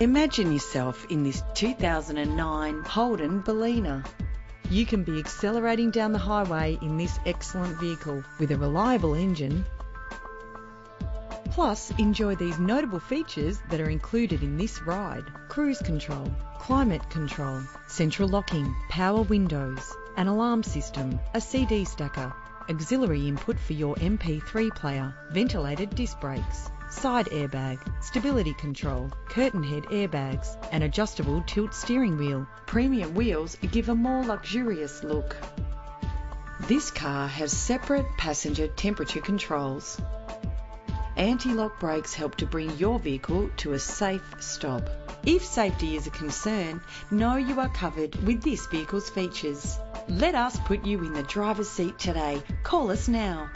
Imagine yourself in this 2009 Holden Berlina. You can be accelerating down the highway in this excellent vehicle with a reliable engine. Plus, enjoy these notable features that are included in this ride. Cruise control, climate control, central locking, power windows, an alarm system, a CD stacker, auxiliary input for your MP3 player, ventilated disc brakes, side airbag, stability control, curtain head airbags, an adjustable tilt steering wheel. Premium wheels give a more luxurious look. This car has separate passenger temperature controls. Anti-lock brakes help to bring your vehicle to a safe stop. If safety is a concern, know you are covered with this vehicle's features. Let us put you in the driver's seat today. Call us now.